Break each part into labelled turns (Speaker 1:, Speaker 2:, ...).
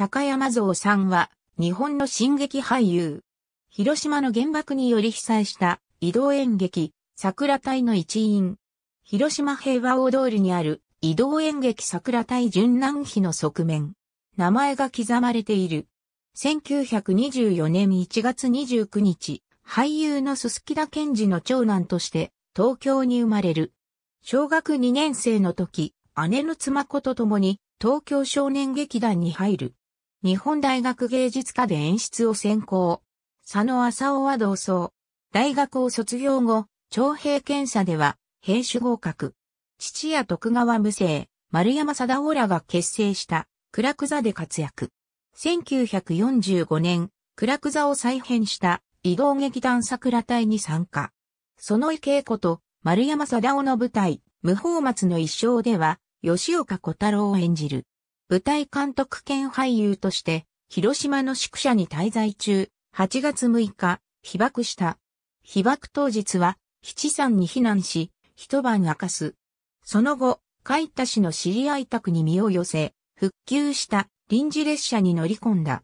Speaker 1: 高山蔵さんは日本の新劇俳優。広島の原爆により被災した移動演劇桜隊の一員。広島平和大通りにある移動演劇桜隊純南碑の側面。名前が刻まれている。1924年1月29日、俳優の鈴木田健二の長男として東京に生まれる。小学2年生の時、姉の妻子と共に東京少年劇団に入る。日本大学芸術科で演出を専攻。佐野浅尾は同窓。大学を卒業後、徴兵検査では兵種合格。父や徳川無生、丸山貞夫らが結成したクラクザで活躍。1945年、クラクザを再編した移動劇団桜隊に参加。その池恵子と丸山貞夫の舞台、無法松の一生では、吉岡小太郎を演じる。舞台監督兼俳優として、広島の宿舎に滞在中、8月6日、被爆した。被爆当日は、七山に避難し、一晩明かす。その後、海田氏の知り合い宅に身を寄せ、復旧した臨時列車に乗り込んだ。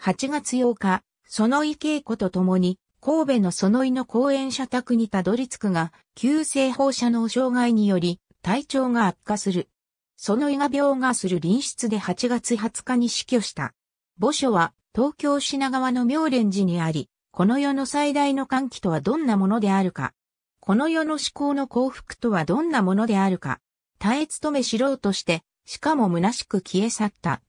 Speaker 1: 8月8日、その井恵子と共に、神戸のその井の公園社宅にたどり着くが、急性放射能障害により、体調が悪化する。その井が病がする臨室で8月20日に死去した。墓所は東京品川の妙蓮寺にあり、この世の最大の歓喜とはどんなものであるか。この世の思考の幸福とはどんなものであるか。耐え勤め知ろうとして、しかも虚しく消え去った。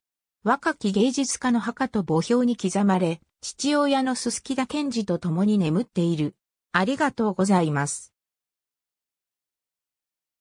Speaker 1: 若き芸術家の墓と墓標に刻まれ、父親の鈴木田健二と共に眠っている。ありがとうございます。